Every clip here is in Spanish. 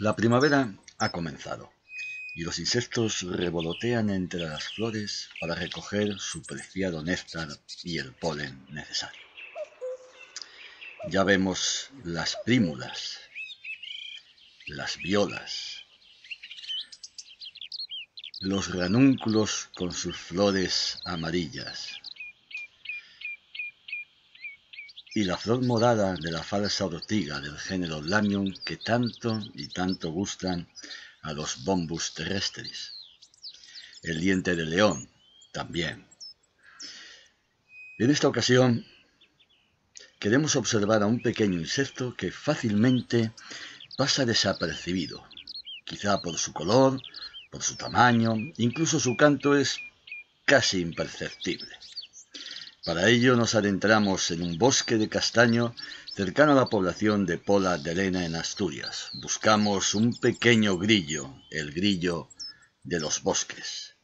La primavera ha comenzado y los insectos revolotean entre las flores para recoger su preciado néctar y el polen necesario. Ya vemos las prímulas, las violas, los ranúnculos con sus flores amarillas y la flor morada de la falsa ortiga del género Lamium que tanto y tanto gustan a los bombus terrestres. El diente de león también. En esta ocasión queremos observar a un pequeño insecto que fácilmente pasa desapercibido, quizá por su color, por su tamaño, incluso su canto es casi imperceptible. Para ello nos adentramos en un bosque de castaño cercano a la población de Pola de Elena en Asturias. Buscamos un pequeño grillo, el grillo de los bosques,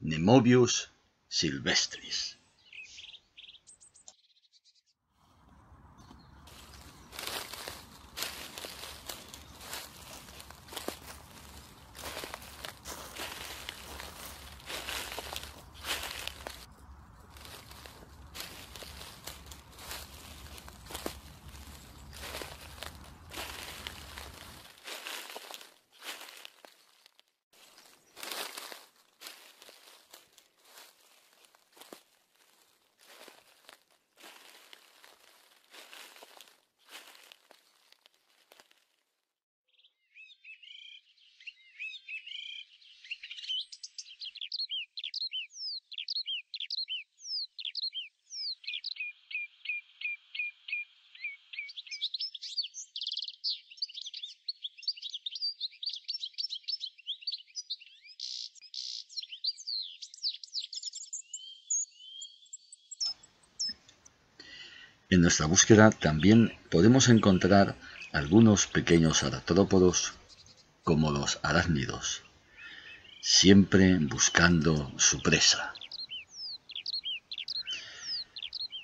Nemobius silvestris. En nuestra búsqueda también podemos encontrar algunos pequeños artrópodos como los arácnidos, siempre buscando su presa.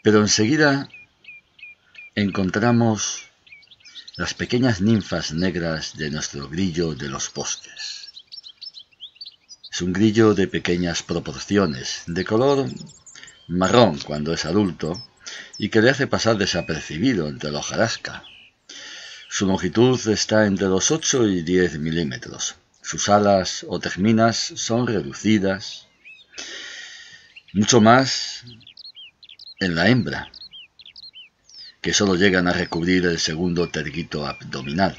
Pero enseguida encontramos las pequeñas ninfas negras de nuestro grillo de los bosques. Es un grillo de pequeñas proporciones, de color marrón cuando es adulto, y que le hace pasar desapercibido entre la hojarasca. Su longitud está entre los 8 y 10 milímetros. Sus alas o terminas son reducidas, mucho más en la hembra, que solo llegan a recubrir el segundo terguito abdominal.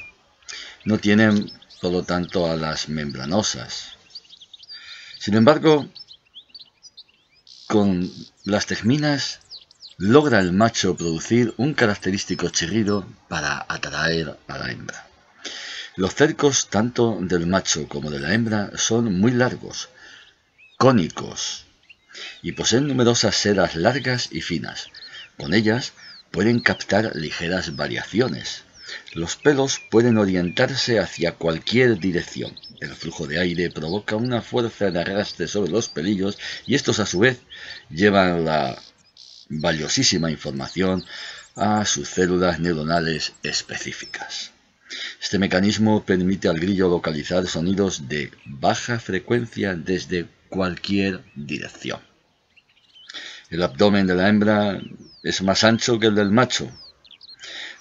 No tienen, por lo tanto, alas membranosas. Sin embargo, con las terminas logra el macho producir un característico chirrido para atraer a la hembra. Los cercos tanto del macho como de la hembra son muy largos, cónicos, y poseen numerosas sedas largas y finas. Con ellas pueden captar ligeras variaciones. Los pelos pueden orientarse hacia cualquier dirección. El flujo de aire provoca una fuerza de arrastre sobre los pelillos y estos a su vez llevan la valiosísima información a sus células neuronales específicas. Este mecanismo permite al grillo localizar sonidos de baja frecuencia desde cualquier dirección. El abdomen de la hembra es más ancho que el del macho.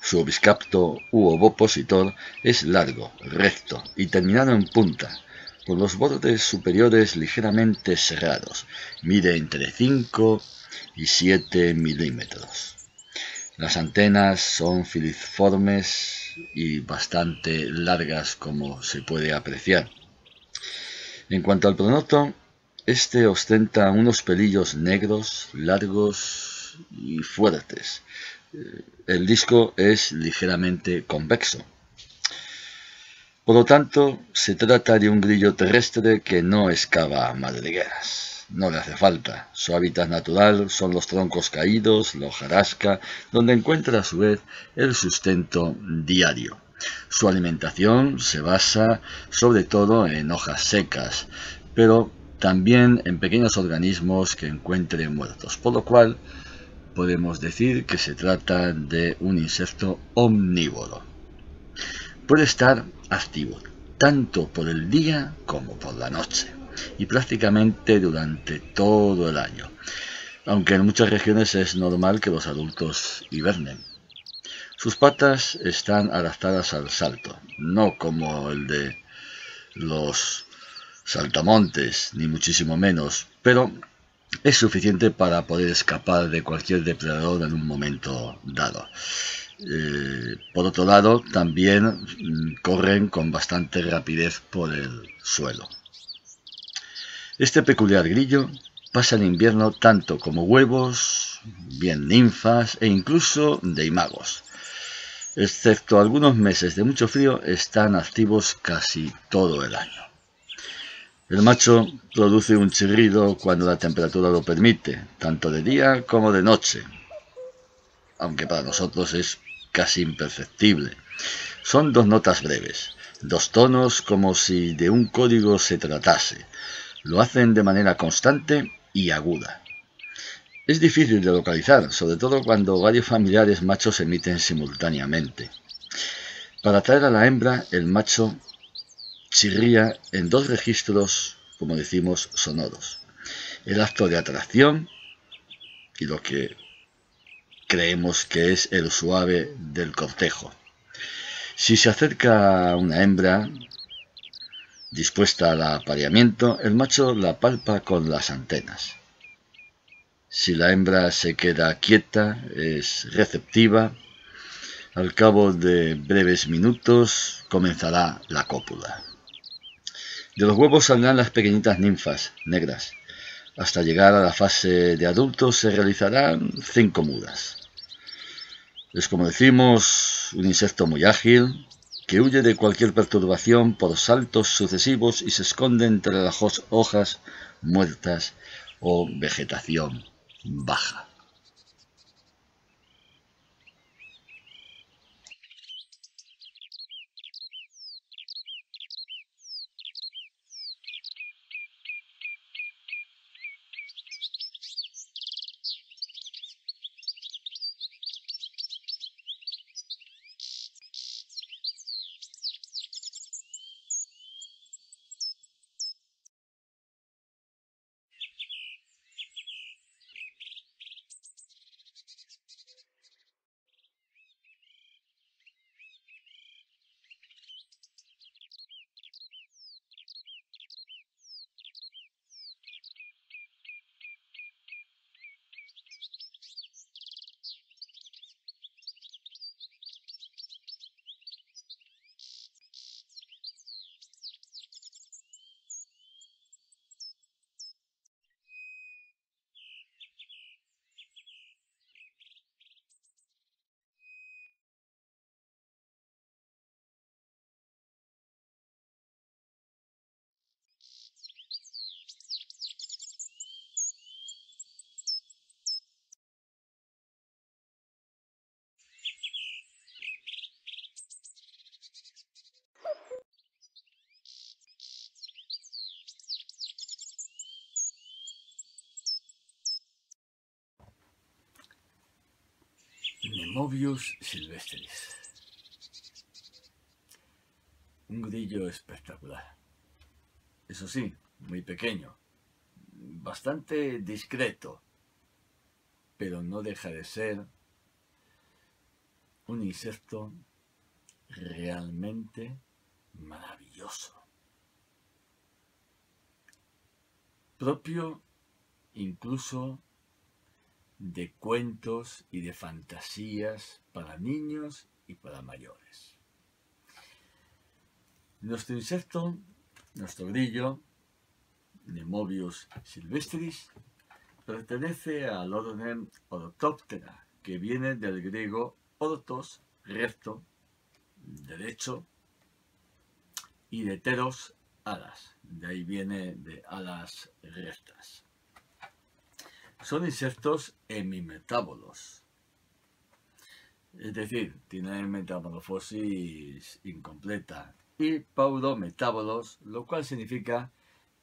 Su obiscapto u ovopositor es largo, recto y terminado en punta, con los bordes superiores ligeramente cerrados. Mide entre 5 y 7 milímetros. Las antenas son filiformes y bastante largas como se puede apreciar. En cuanto al pronoto, este ostenta unos pelillos negros, largos y fuertes. El disco es ligeramente convexo. Por lo tanto, se trata de un grillo terrestre que no excava madrigueras no le hace falta. Su hábitat natural son los troncos caídos, la hojarasca, donde encuentra a su vez el sustento diario. Su alimentación se basa sobre todo en hojas secas, pero también en pequeños organismos que encuentre muertos, por lo cual podemos decir que se trata de un insecto omnívoro. Puede estar activo tanto por el día como por la noche y prácticamente durante todo el año, aunque en muchas regiones es normal que los adultos hibernen. Sus patas están adaptadas al salto, no como el de los saltamontes, ni muchísimo menos, pero es suficiente para poder escapar de cualquier depredador en un momento dado. Eh, por otro lado, también mm, corren con bastante rapidez por el suelo. Este peculiar grillo pasa el invierno tanto como huevos, bien ninfas e incluso de imagos. Excepto algunos meses de mucho frío, están activos casi todo el año. El macho produce un chirrido cuando la temperatura lo permite, tanto de día como de noche, aunque para nosotros es casi imperceptible. Son dos notas breves, dos tonos como si de un código se tratase. Lo hacen de manera constante y aguda. Es difícil de localizar, sobre todo cuando varios familiares machos emiten simultáneamente. Para atraer a la hembra, el macho chirría en dos registros, como decimos, sonoros. El acto de atracción y lo que creemos que es el suave del cortejo. Si se acerca una hembra dispuesta al apareamiento, el macho la palpa con las antenas. Si la hembra se queda quieta, es receptiva, al cabo de breves minutos comenzará la cópula. De los huevos saldrán las pequeñitas ninfas negras. Hasta llegar a la fase de adultos se realizarán cinco mudas. Es como decimos, un insecto muy ágil, que huye de cualquier perturbación por saltos sucesivos y se esconde entre las hojas muertas o vegetación baja. Nemobius silvestris. Un grillo espectacular. Eso sí, muy pequeño, bastante discreto, pero no deja de ser un insecto realmente maravilloso. Propio incluso de cuentos y de fantasías para niños y para mayores. Nuestro insecto, nuestro grillo, Nemobius silvestris, pertenece al orden Orthoptera, que viene del griego ortos, recto, derecho, y de teros, alas. De ahí viene de alas rectas. Son insectos hemimetábolos. Es decir, tienen metamorfosis incompleta y paurometábolos, lo cual significa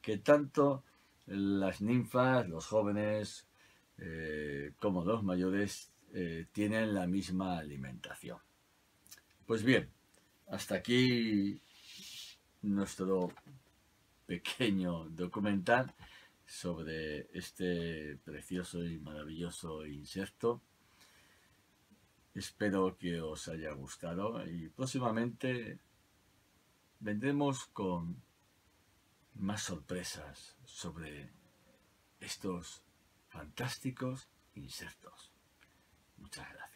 que tanto las ninfas, los jóvenes, eh, como los mayores eh, tienen la misma alimentación. Pues bien, hasta aquí nuestro pequeño documental sobre este precioso y maravilloso insecto. Espero que os haya gustado y próximamente vendremos con más sorpresas sobre estos fantásticos insectos. Muchas gracias.